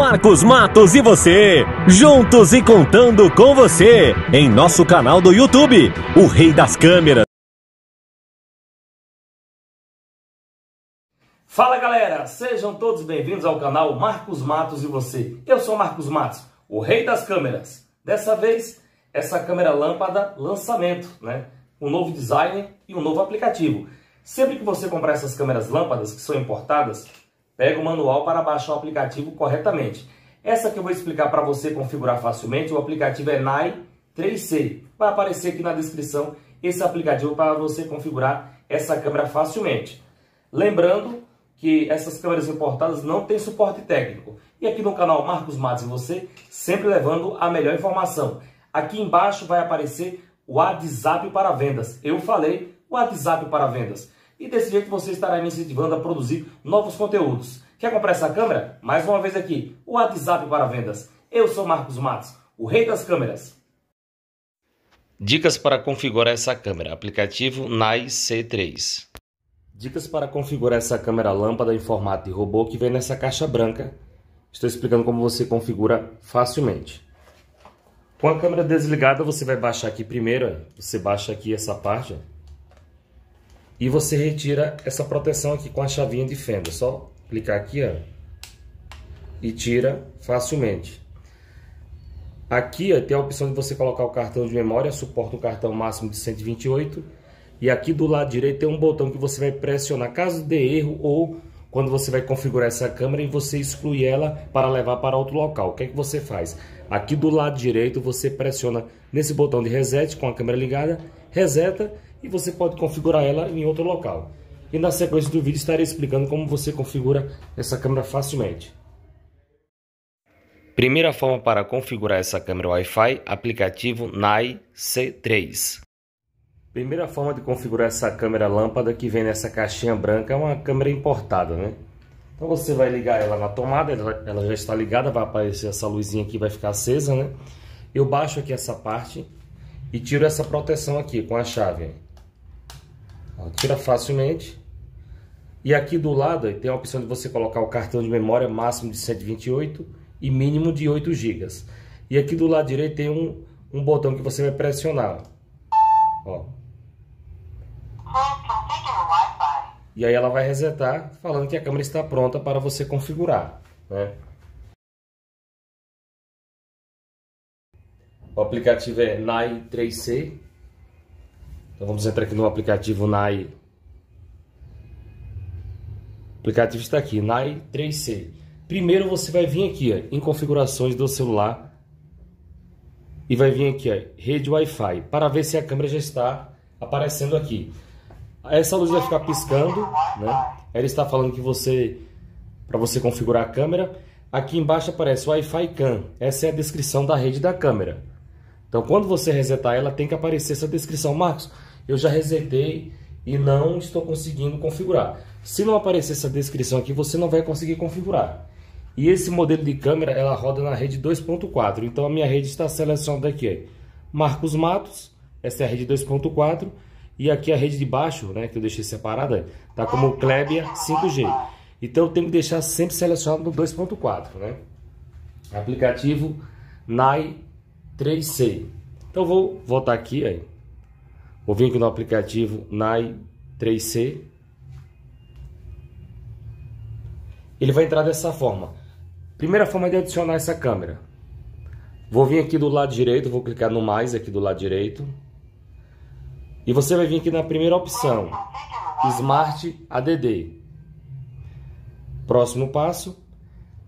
Marcos Matos e você, juntos e contando com você, em nosso canal do YouTube, o Rei das Câmeras. Fala galera, sejam todos bem-vindos ao canal Marcos Matos e você. Eu sou Marcos Matos, o Rei das Câmeras. Dessa vez, essa câmera lâmpada lançamento, né? Um novo design e um novo aplicativo. Sempre que você comprar essas câmeras lâmpadas que são importadas, Pega o manual para baixar o aplicativo corretamente. Essa que eu vou explicar para você configurar facilmente, o aplicativo é NAI 3C. Vai aparecer aqui na descrição esse aplicativo para você configurar essa câmera facilmente. Lembrando que essas câmeras importadas não têm suporte técnico. E aqui no canal Marcos Matos e você, sempre levando a melhor informação. Aqui embaixo vai aparecer o WhatsApp para vendas. Eu falei WhatsApp para vendas. E desse jeito você estará me incentivando a produzir novos conteúdos. Quer comprar essa câmera? Mais uma vez aqui, o WhatsApp para vendas. Eu sou Marcos Matos, o rei das câmeras. Dicas para configurar essa câmera. Aplicativo NAI C3. Dicas para configurar essa câmera lâmpada em formato de robô que vem nessa caixa branca. Estou explicando como você configura facilmente. Com a câmera desligada, você vai baixar aqui primeiro. Você baixa aqui essa parte. E você retira essa proteção aqui com a chavinha de fenda. Só clicar aqui, ó. E tira facilmente. Aqui ó, tem a opção de você colocar o cartão de memória, suporta um cartão máximo de 128. E aqui do lado direito tem um botão que você vai pressionar caso dê erro ou quando você vai configurar essa câmera e você exclui ela para levar para outro local. O que é que você faz? Aqui do lado direito você pressiona nesse botão de reset com a câmera ligada, reseta e você pode configurar ela em outro local. E na sequência do vídeo estarei explicando como você configura essa câmera facilmente. Primeira forma para configurar essa câmera Wi-Fi, aplicativo NAI C3. Primeira forma de configurar essa câmera lâmpada que vem nessa caixinha branca é uma câmera importada, né? Então você vai ligar ela na tomada, ela já está ligada, vai aparecer essa luzinha aqui, vai ficar acesa, né? Eu baixo aqui essa parte e tiro essa proteção aqui com a chave. Ó, tira facilmente. E aqui do lado tem a opção de você colocar o cartão de memória máximo de 128 e mínimo de 8 GB. E aqui do lado direito tem um, um botão que você vai pressionar. Ó. E aí ela vai resetar falando que a câmera está pronta para você configurar. Né? O aplicativo é NAI 3C. Então vamos entrar aqui no aplicativo NAI. O aplicativo está aqui, NAI 3C. Primeiro você vai vir aqui ó, em configurações do celular e vai vir aqui ó, rede Wi-Fi para ver se a câmera já está aparecendo aqui. Essa luz vai ficar piscando, né? Ela está falando que você para você configurar a câmera. Aqui embaixo aparece Wi-Fi CAN. Essa é a descrição da rede da câmera. Então, quando você resetar ela, tem que aparecer essa descrição. Marcos, eu já resetei e não estou conseguindo configurar. Se não aparecer essa descrição aqui, você não vai conseguir configurar. E esse modelo de câmera, ela roda na rede 2.4. Então a minha rede está selecionada aqui. Marcos Matos, essa é a rede 2.4. E aqui a rede de baixo, né, que eu deixei separada, tá como Klebia 5G. Então eu tenho que deixar sempre selecionado no 2.4, né? Aplicativo NAI 3C. Então vou voltar aqui, aí. Vir aqui no aplicativo NAI 3C. Ele vai entrar dessa forma. Primeira forma de adicionar essa câmera. Vou vir aqui do lado direito, vou clicar no mais aqui do lado direito. E você vai vir aqui na primeira opção, Smart ADD. Próximo passo.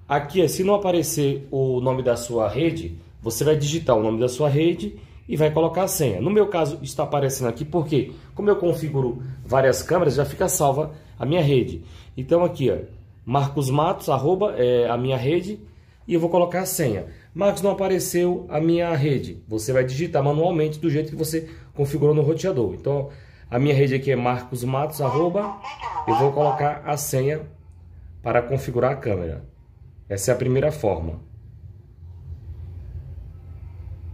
Aqui, se não aparecer o nome da sua rede, você vai digitar o nome da sua rede e vai colocar a senha. No meu caso está aparecendo aqui porque, como eu configuro várias câmeras, já fica salva a minha rede. Então aqui, ó, Marcos Matos, arroba, é a minha rede, e eu vou colocar a senha. Marcos, não apareceu a minha rede. Você vai digitar manualmente do jeito que você configurou no roteador. Então, a minha rede aqui é Marcos Matos, arroba, eu vou colocar a senha para configurar a câmera. Essa é a primeira forma.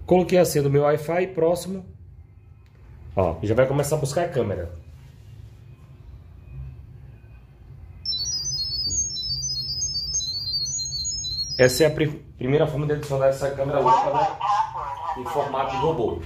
Coloquei a senha do meu Wi-Fi próximo. Ó, já vai começar a buscar a câmera. Essa é a pr primeira forma de adicionar essa câmera louca né? em formato de robô.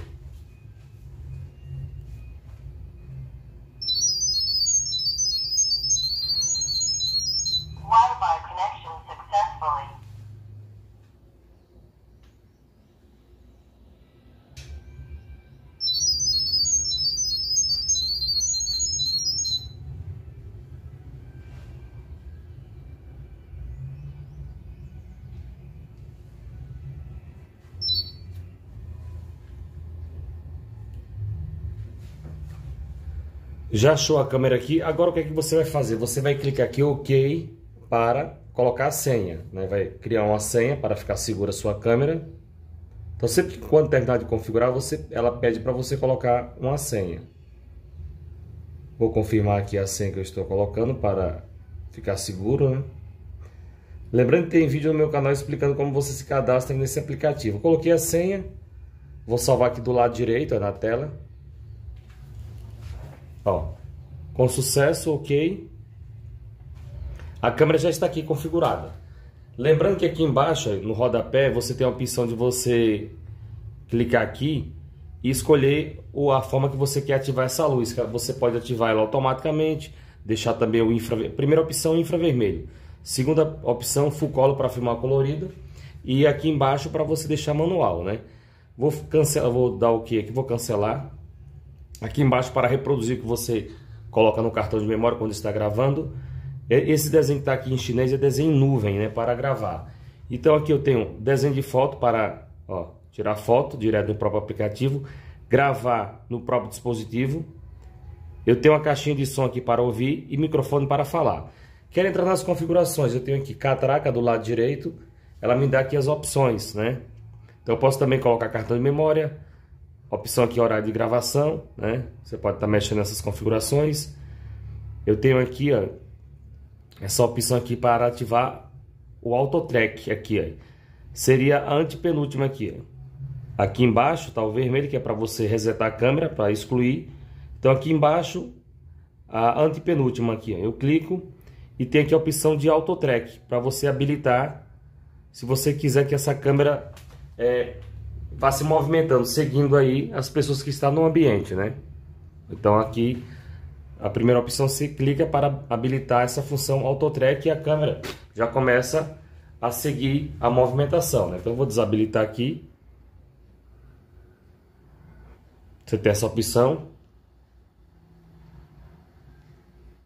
Já achou a câmera aqui? Agora o que é que você vai fazer? Você vai clicar aqui OK para colocar a senha. Né? Vai criar uma senha para ficar segura a sua câmera. Então sempre que quando terminar de configurar, você, ela pede para você colocar uma senha. Vou confirmar aqui a senha que eu estou colocando para ficar seguro. Né? Lembrando que tem vídeo no meu canal explicando como você se cadastra nesse aplicativo. coloquei a senha, vou salvar aqui do lado direito na tela. Ó, com sucesso, ok. A câmera já está aqui configurada. Lembrando que aqui embaixo, no rodapé, você tem a opção de você clicar aqui e escolher a forma que você quer ativar essa luz. Você pode ativar ela automaticamente, deixar também o infravermelho. Primeira opção, infravermelho. Segunda opção, full color para filmar colorido. E aqui embaixo para você deixar manual, né? Vou cancelar, vou dar o que aqui, vou cancelar. Aqui embaixo para reproduzir que você coloca no cartão de memória quando está gravando. Esse desenho que está aqui em chinês é desenho em nuvem, né, para gravar. Então aqui eu tenho desenho de foto para ó, tirar foto direto do próprio aplicativo, gravar no próprio dispositivo. Eu tenho uma caixinha de som aqui para ouvir e microfone para falar. Quero entrar nas configurações, eu tenho aqui catraca do lado direito, ela me dá aqui as opções, né? Então eu posso também colocar cartão de memória, Opção aqui horário de gravação, né? Você pode estar tá mexendo nessas configurações. Eu tenho aqui, ó, essa opção aqui para ativar o auto track aqui, ó. Seria a antepenúltima aqui, ó. Aqui embaixo tá o vermelho que é para você resetar a câmera, para excluir. Então aqui embaixo a antepenúltima aqui, ó. Eu clico e tem aqui a opção de auto track para você habilitar se você quiser que essa câmera é, vá se movimentando, seguindo aí as pessoas que estão no ambiente, né? Então aqui a primeira opção se clica para habilitar essa função AutoTrack e a câmera já começa a seguir a movimentação, né? Então vou desabilitar aqui. Você tem essa opção.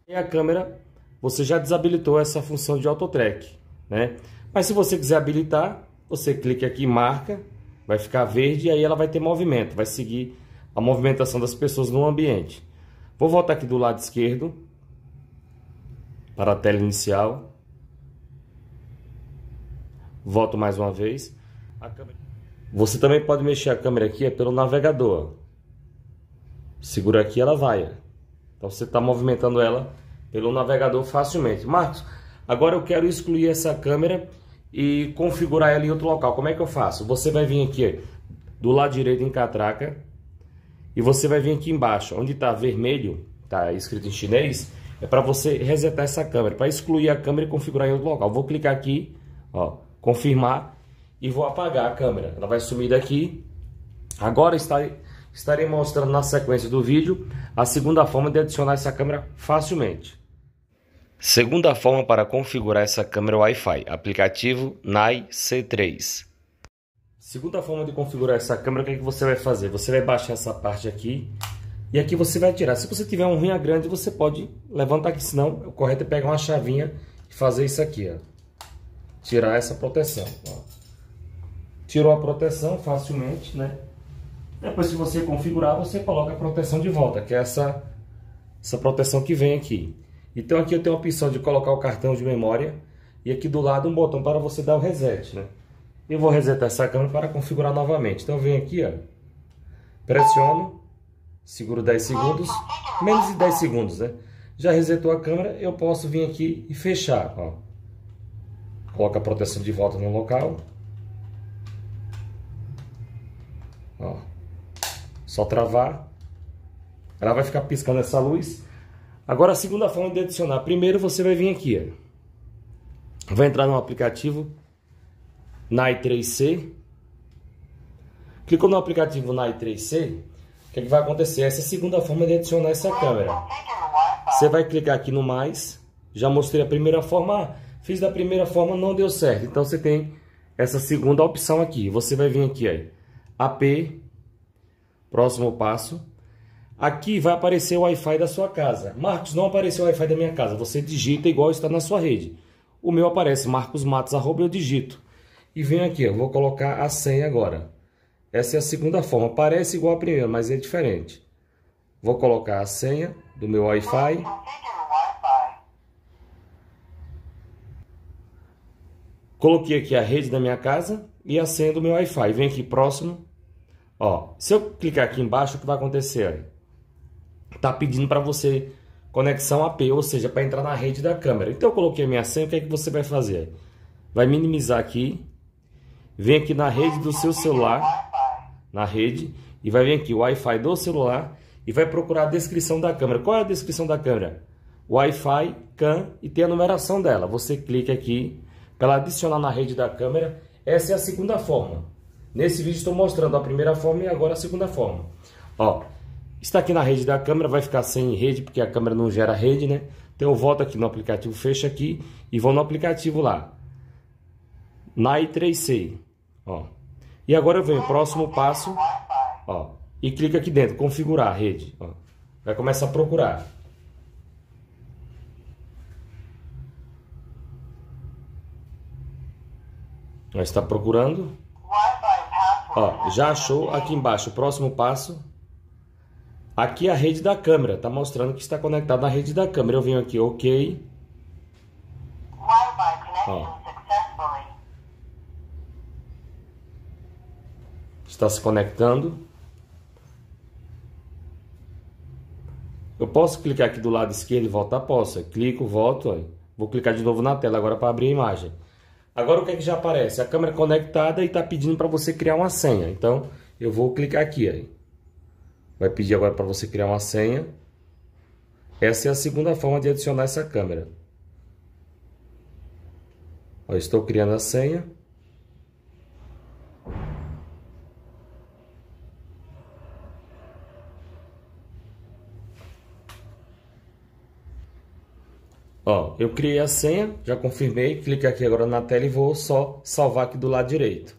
E a câmera, você já desabilitou essa função de AutoTrack, né? Mas se você quiser habilitar, você clica aqui em marca vai ficar verde e aí ela vai ter movimento, vai seguir a movimentação das pessoas no ambiente. Vou voltar aqui do lado esquerdo para a tela inicial. Volto mais uma vez. Você também pode mexer a câmera aqui é pelo navegador. Segura aqui ela vai. Então você está movimentando ela pelo navegador facilmente. Marcos, agora eu quero excluir essa câmera e configurar ela em outro local. Como é que eu faço? Você vai vir aqui do lado direito em catraca e você vai vir aqui embaixo, onde está vermelho, está escrito em chinês, é para você resetar essa câmera, para excluir a câmera e configurar em outro local. Vou clicar aqui, ó, confirmar e vou apagar a câmera. Ela vai sumir daqui. Agora estarei mostrando na sequência do vídeo a segunda forma de adicionar essa câmera facilmente. Segunda forma para configurar essa câmera Wi-Fi, aplicativo NAI C3. Segunda forma de configurar essa câmera, o que, é que você vai fazer? Você vai baixar essa parte aqui e aqui você vai tirar. Se você tiver um rinha grande, você pode levantar aqui, senão o correto é pegar uma chavinha e fazer isso aqui, ó. Tirar essa proteção, ó. Tirou a proteção facilmente, né? Depois, se você configurar, você coloca a proteção de volta, que é essa, essa proteção que vem aqui. Então aqui eu tenho a opção de colocar o cartão de memória e aqui do lado um botão para você dar o reset, né? Eu vou resetar essa câmera para configurar novamente. Então eu venho aqui, ó, pressiono, seguro 10 segundos, menos de 10 segundos, né? Já resetou a câmera, eu posso vir aqui e fechar, ó. Coloca a proteção de volta no local. Ó. Só travar. Ela vai ficar piscando essa luz. Agora a segunda forma de adicionar. Primeiro você vai vir aqui, vai entrar no aplicativo NAI 3C. Clicou no aplicativo NAI 3C, o que, é que vai acontecer? Essa é a segunda forma de adicionar essa câmera. Você vai clicar aqui no mais. Já mostrei a primeira forma. Ah, fiz da primeira forma, não deu certo. Então você tem essa segunda opção aqui. Você vai vir aqui, aí, AP, próximo passo. Aqui vai aparecer o Wi-Fi da sua casa. Marcos, não apareceu o Wi-Fi da minha casa. Você digita igual está na sua rede. O meu aparece Marcos Matos, arroba, eu digito. E venho aqui, eu vou colocar a senha agora. Essa é a segunda forma. Parece igual a primeira, mas é diferente. Vou colocar a senha do meu Wi-Fi. Coloquei aqui a rede da minha casa e a senha do meu Wi-Fi. Vem aqui próximo. Ó, se eu clicar aqui embaixo, o que vai acontecer? Tá pedindo para você conexão AP, ou seja, para entrar na rede da câmera. Então eu coloquei a minha senha, o que é que você vai fazer? Vai minimizar aqui, vem aqui na rede do seu celular na rede e vai vir aqui o Wi-Fi do celular e vai procurar a descrição da câmera. Qual é a descrição da câmera? Wi-Fi, CAN e tem a numeração dela. Você clica aqui para adicionar na rede da câmera. Essa é a segunda forma. Nesse vídeo estou mostrando a primeira forma e agora a segunda forma. Ó, está aqui na rede da câmera, vai ficar sem rede porque a câmera não gera rede, né? Então eu volto aqui no aplicativo, fecho aqui e vou no aplicativo lá. NAI 3C, ó. E agora eu venho, próximo passo, ó, e clica aqui dentro, configurar a rede. Ó. Vai começar a procurar. Está procurando. Ó, já achou aqui embaixo, o próximo passo. Aqui é a rede da câmera, está mostrando que está conectado à rede da câmera. Eu venho aqui, ok. Ó. está se conectando. Eu posso clicar aqui do lado esquerdo e voltar? Posso. clico, volto. Ó. Vou clicar de novo na tela agora para abrir a imagem. Agora o que é que já aparece? A câmera conectada e está pedindo para você criar uma senha. Então eu vou clicar aqui. Aí. Vai pedir agora para você criar uma senha. Essa é a segunda forma de adicionar essa câmera. Ó, estou criando a senha. Ó, eu criei a senha, já confirmei, clique aqui agora na tela e vou só salvar aqui do lado direito.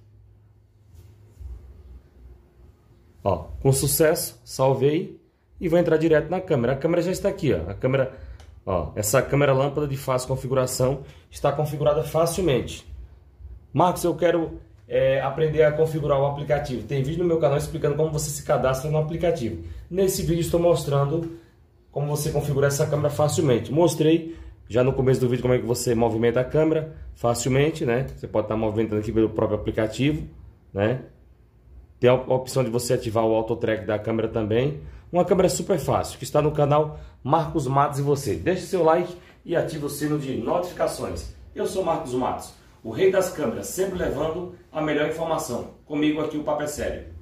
Ó, com sucesso, salvei e vou entrar direto na câmera. A câmera já está aqui, ó. A câmera, ó, essa câmera lâmpada de fácil configuração está configurada facilmente. Marcos, eu quero é, aprender a configurar o aplicativo. Tem vídeo no meu canal explicando como você se cadastra no aplicativo. Nesse vídeo estou mostrando como você configura essa câmera facilmente. Mostrei já no começo do vídeo como é que você movimenta a câmera facilmente, né? Você pode estar movimentando aqui pelo próprio aplicativo, né? Tem a opção de você ativar o auto track da câmera também. Uma câmera super fácil, que está no canal Marcos Matos e você. Deixe seu like e ative o sino de notificações. Eu sou Marcos Matos, o rei das câmeras, sempre levando a melhor informação. Comigo aqui o Papo é Sério.